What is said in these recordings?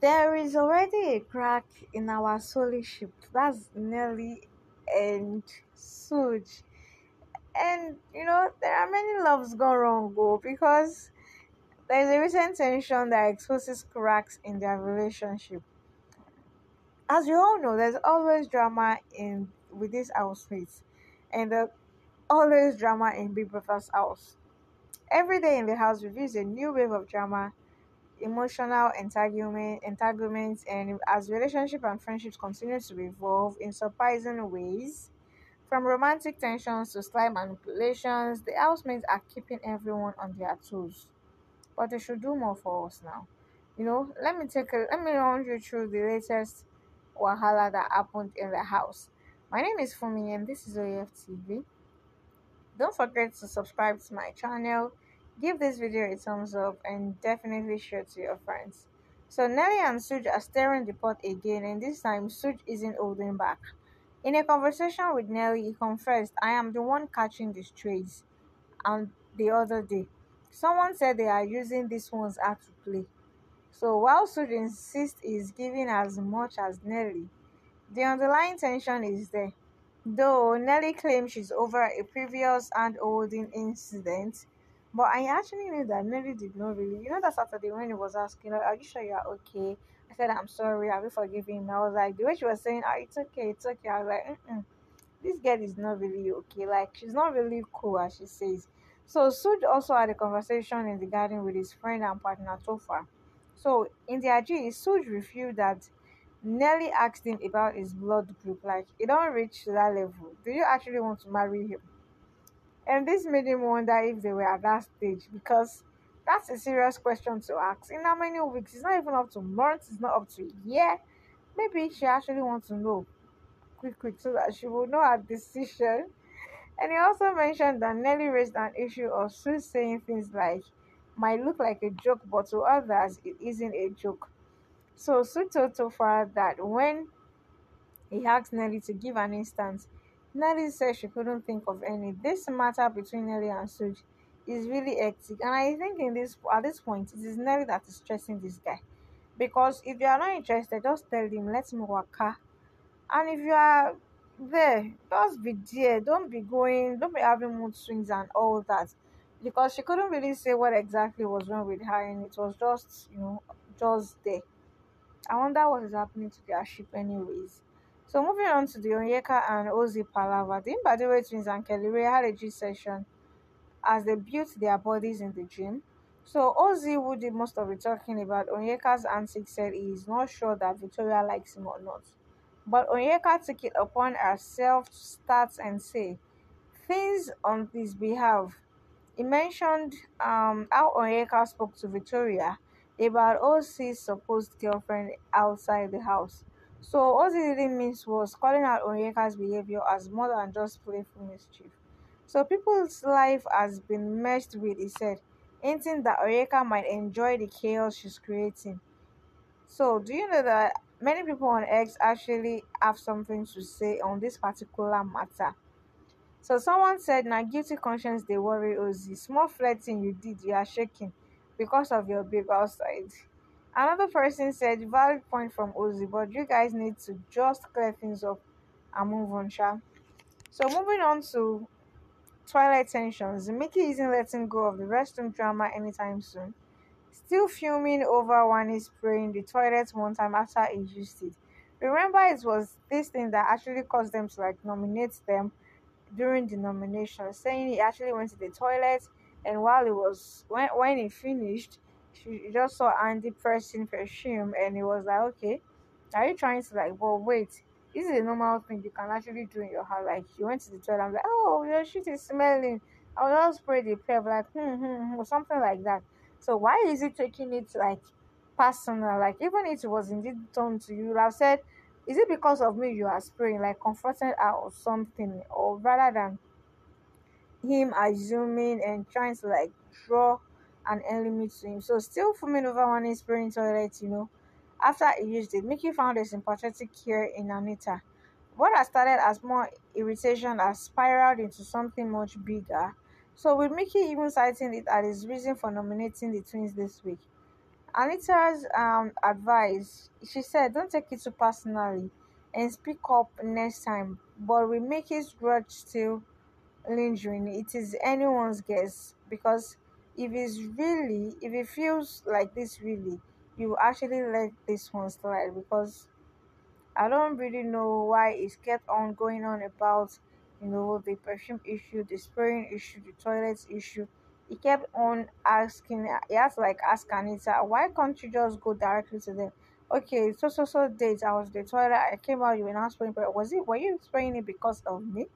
There is already a crack in our ship. That's Nelly and Sooj. And you know, there are many loves gone wrong, go because there's a recent tension that exposes cracks in their relationship. As you all know, there's always drama in with these housemates, and there's always drama in Big Brother's house. Every day in the house reveals a new wave of drama emotional entanglement, entanglements, and as relationship and friendships continue to evolve in surprising ways, from romantic tensions to slight manipulations, the housemates are keeping everyone on their toes. But they should do more for us now. You know, let me take a let me run you through the latest wahala that happened in the house. My name is Fumi and this is OAF Don't forget to subscribe to my channel Give this video a thumbs up and definitely share to your friends. So Nelly and Sooj are stirring the pot again and this time Sooj isn't holding back. In a conversation with Nelly, he confessed, I am the one catching the strays. And the other day, someone said they are using this one's art to play. So while Sooj insists is giving as much as Nelly, the underlying tension is there. Though Nelly claims she's over a previous hand holding incident, but I actually knew that Nelly did not really. You know that Saturday when he was asking, like, "Are you sure you are okay?" I said, "I'm sorry. Have you forgiven me?" I was like, the way she was saying, "Oh, it's okay, it's okay." I was like, Mm-mm, "This girl is not really okay. Like, she's not really cool as she says." So Sooj also had a conversation in the garden with his friend and partner Topher. So in the IG, Sooj revealed that Nelly asked him about his blood group. Like, it don't reach that level. Do you actually want to marry him? And this made him wonder if they were at that stage because that's a serious question to ask. In how many weeks? It's not even up to months, it's not up to a year. Maybe she actually wants to know quick, quick, so that she will know her decision. And he also mentioned that Nelly raised an issue of Sue saying things like, might look like a joke, but to others, it isn't a joke. So Sue told Topher that when he asked Nelly to give an instance, Nelly said she couldn't think of any. This matter between Nelly and Sooj is really hectic, and I think in this at this point it is Nelly that is stressing this guy. Because if you are not interested, just tell him, let me work. And if you are there, just be there. Don't be going, don't be having mood swings and all that. Because she couldn't really say what exactly was wrong with her, and it was just, you know, just there. I wonder what is happening to their ship, anyways. So moving on to the Onyeka and Ozee Palava, the Mbadiwe twins and Kelly had a G session as they built their bodies in the gym. So Ozee, who did most of the talking about Onyeka's antics, said he is not sure that Victoria likes him or not. But Onyeka took it upon herself to start and say things on his behalf. He mentioned um, how Onyeka spoke to Victoria about Ozee's supposed girlfriend outside the house. So he really means was calling out Onyeka's behavior as more than just playful mischief. So people's life has been messed with, he said, hinting that Onyeka might enjoy the chaos she's creating. So do you know that many people on X actually have something to say on this particular matter? So someone said, "Now guilty conscience they worry Ozee. Small flirting you did, you are shaking because of your babe outside." Another person said, valid point from Ozee, but you guys need to just clear things up and move on. So moving on to Twilight tensions, Mickey isn't letting go of the restroom drama anytime soon. Still fuming over Wanni spraying the toilet one time after he used it. Remember, it was this thing that actually caused them to like nominate them during the nomination, saying he actually went to the toilet and while he was when when he finished, she just saw Handi pressing perfume and he was like, okay, are you trying to like, well, wait, this is a normal thing you can actually do in your house. Like, you went to the toilet, I'm like, oh, your shit is smelling. I'll just spray the pev, like, hmm, hmm, hmm, or something like that. So, why is he taking it like personal? Like, even if it was indeed done to you, I've said, is it because of me you are spraying, like, comforting or something, or rather than him assuming and trying to like draw an enemy to him. So still fuming over one inspiring toilet, you know. After he used it, Mickey found a sympathetic care in Anita. What had started as more irritation has spiraled into something much bigger. So with Mickey even citing it as his reason for nominating the twins this week. Anita's um advice, she said, don't take it too personally and speak up next time. But make his grudge still lingering. It is anyone's guess because if it's really, if it feels like this really, you actually let this one slide because I don't really know why it's kept on going on about, you know, the perfume issue, the spraying issue, the toilets issue. He kept on asking, he has like ask Anita, why can't you just go directly to them? Okay, so so so days I was the toilet, I came out, you were not spraying, but was it were you spraying it because of me?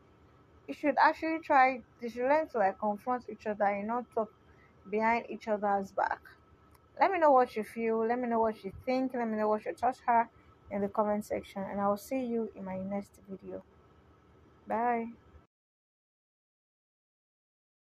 You should actually try. You should learn to like confront each other and not talk behind each other's back. Let me know what you feel. Let me know what you think. Let me know what your thoughts are in the comment section. And I will see you in my next video. Bye.